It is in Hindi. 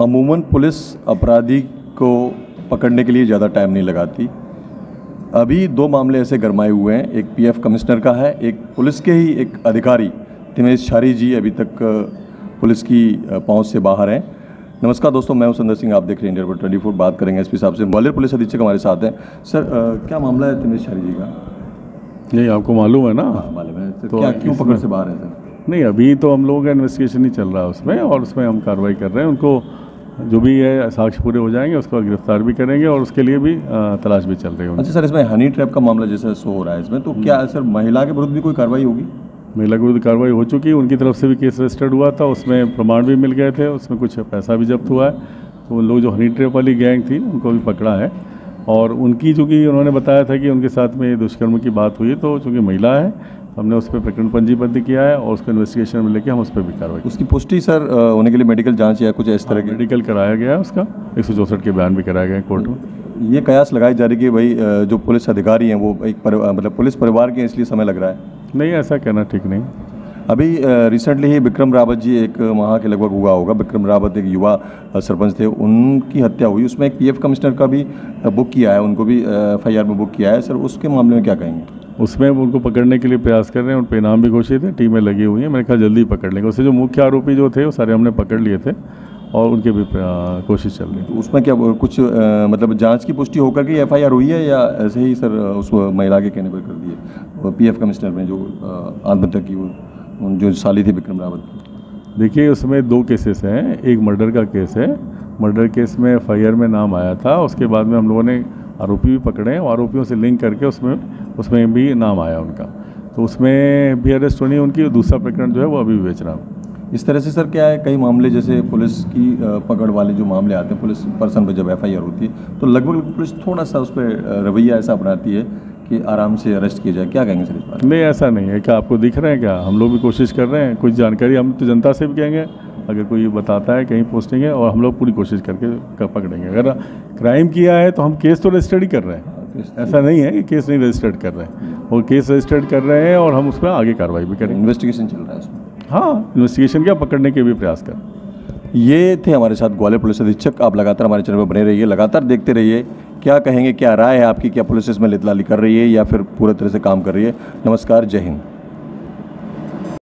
अमूमन पुलिस अपराधी को पकड़ने के लिए ज़्यादा टाइम नहीं लगाती। अभी दो मामले ऐसे गरमाए हुए हैं। एक पीएफ कमिश्नर का है एक पुलिस के ही एक अधिकारी तिमेश छारी जी अभी तक पुलिस की पहुँच से बाहर हैं। नमस्कार दोस्तों मैं हूँ सुंदर सिंह आप देख रहे हैं इंडिया पर ट्वेंटी फोर बात करेंगे एसपी साहब से। ग्वालियर पुलिस अधीक्षक हमारे साथ हैं। सर अ, क्या मामला है तिमेश छारी जी का? नहीं आपको मालूम है ना? हाँ, मालूम है। तो क्या क्यों पकड़ से बाहर है सर? नहीं अभी तो हम लोगों का इन्वेस्टिगेशन ही चल रहा है उसमें और उसमें हम कार्रवाई कर रहे हैं। उनको जो भी है साक्ष्य पूरे हो जाएँगे उसको गिरफ़्तार भी करेंगे और उसके लिए भी तलाश भी चल रही है। अच्छा सर इसमें हनी ट्रैप का मामला जैसा शो हो रहा है इसमें तो क्या सर महिला के विरुद्ध भी कोई कार्रवाई होगी? महिला के विरुद्ध कार्रवाई हो चुकी है। उनकी तरफ़ से भी केस रजिस्टर्ड हुआ था उसमें प्रमाण भी मिल गए थे उसमें कुछ पैसा भी जब्त हुआ है। तो उन लोग जो हनी ट्रैप वाली गैंग थी उनको भी पकड़ा है। और उनकी चूँकि उन्होंने बताया था कि उनके साथ में दुष्कर्म की बात हुई तो चूँकि महिला है हमने उस पर प्रकरण पंजीबद्ध किया है और उसको इन्वेस्टिगेशन में लेके हम उस पर भी कार्रवाई उसकी पुष्टि सर होने के लिए मेडिकल जाँच या कुछ इस तरह की? मेडिकल कराया गया है उसका एक के बयान भी कराए गए हैं कोर्ट में। ये कयास लगाई जा रही है कि भाई जो पुलिस अधिकारी हैं वो एक पर, मतलब पुलिस परिवार के इसलिए समय लग रहा है। नहीं ऐसा कहना ठीक नहीं। अभी रिसेंटली ही विक्रम रावत जी एक वहाँ के लगभग हुआ होगा। विक्रम रावत एक युवा सरपंच थे। उनकी हत्या हुई। उसमें एक पीएफ कमिश्नर का भी बुक किया है। उनको भी एफआईआर में बुक किया है। सर उसके मामले में क्या कहेंगे? उसमें उनको पकड़ने के लिए प्रयास कर रहे हैं। उन पर इनाम भी घोषित है। टीमें लगी हुई हैं। मैंने कहा जल्दी पकड़ लेंगे। उससे जो मुख्य आरोपी जो थे वो सारे हमने पकड़ लिए थे और उनकी भी कोशिश चल रही है। तो उसमें क्या कुछ अ, मतलब जाँच की पुष्टि होकर के एफ़ हुई है या ऐसे ही सर उस महिला के कहने पर कर दिए पीएफ कमिश्नर में जो आत्महत्या की वो जो साली थी विक्रम रावत की। देखिए उसमें दो केसेस हैं। एक मर्डर का केस है। मर्डर केस में एफ़ में नाम आया था। उसके बाद में हम लोगों ने आरोपी भी पकड़े हैं और आरोपियों से लिंक करके उसमें उसमें भी नाम आया उनका। तो उसमें भी अरेस्ट होनी है उनकी दूसरा प्रकरण जो है वो अभी विवेचना में। इस तरह से सर क्या है कई मामले जैसे पुलिस की पकड़ वाले जो मामले आते हैं पुलिस पर्सन पर जब एफआईआर होती है तो लगभग पुलिस थोड़ा सा उस पर रवैया ऐसा अपनाती है कि आराम से अरेस्ट किया जाए। क्या कहेंगे सर इस बारे नहीं ऐसा नहीं है। क्या आपको दिख रहे हैं क्या? हम लोग भी कोशिश कर रहे हैं। कुछ जानकारी हम तो जनता से भी कहेंगे। अगर कोई बताता है कहीं पोस्टिंग है और हम लोग पूरी कोशिश करके क- पकड़ेंगे। अगर क्राइम किया है तो हम केस तो रजिस्टर्ड ही कर रहे हैं। ऐसा नहीं है कि केस नहीं रजिस्टर्ड कर रहे हैं। और केस रजिस्टर्ड कर रहे हैं और हम उस पर आगे कार्रवाई भी करेंगे। इन्वेस्टिगेशन चल रहा है उसमें। हाँ इन्वेस्टिगेशन क्या? पकड़ने के भी प्रयास कर। हैं। ये थे हमारे साथ ग्वालियर पुलिस अधीक्षक। आप लगातार हमारे चैनल पर बने रहिए, लगातार देखते रहिए, क्या कहेंगे, क्या राय है आपकी, क्या पुलिस इसमें लितलाली कर रही है या फिर पूरे तरह से काम कर रही है। नमस्कार, जय हिंद।